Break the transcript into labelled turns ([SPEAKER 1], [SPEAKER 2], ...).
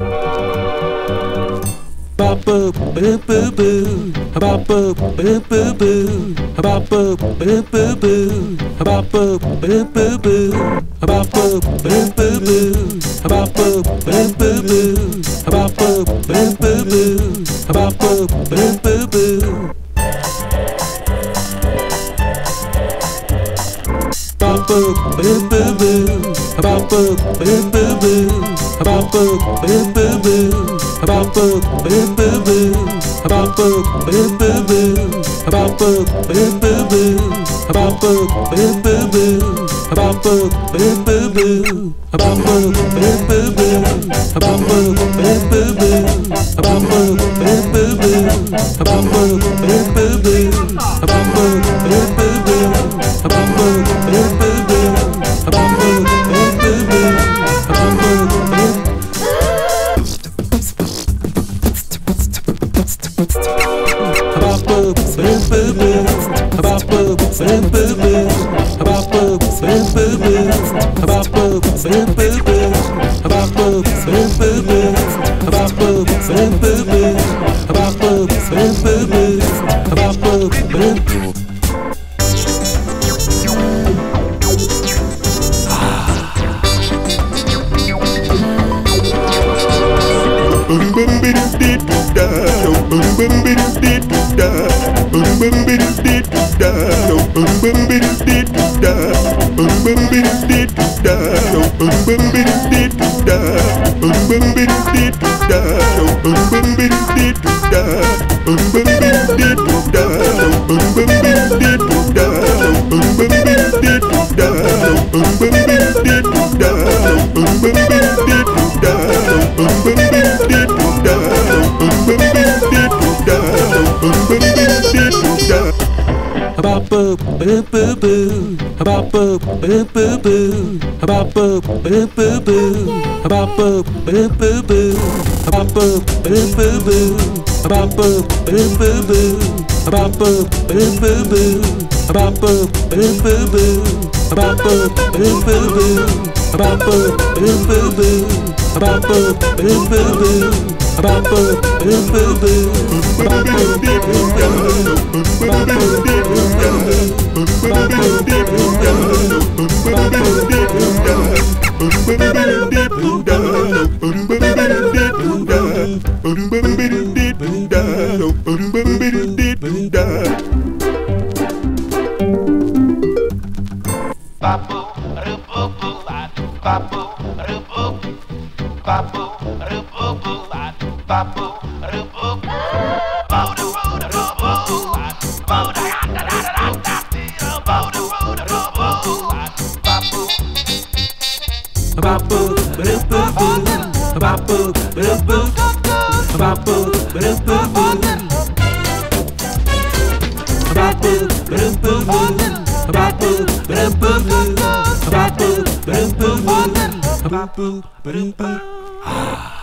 [SPEAKER 1] Ba boo boo boo boo, boo boo boo boo, boo boo boo boo, boo boo boo boo, boo boo boo boo, boo boo boo boo, boo boo boo boo, boo boo boo. About boo boo boo boo. About boo boo boo boo. About boo boo boo boo. About boo boo boo boo. About boo boo boo boo. About boo boo boo boo. About boo boo boo boo. About boo boo boo boo Boom, boom, boom, Boom, boom, b boo boo boo. Boo. About boo boo boo boo. About boo boo boo boo. About boo boo boo boo. About boo boo boo boo. About boo boo boo boo. About boo boo boo boo. About boo boo boo boo. About boo boo boo boo. About boo boo boo boo. About boo boo boo boo. About boo boo boo boo. About boo boo boo boo. Bapu, Ba-doom-ba-doom, ba-doom-ba-doom.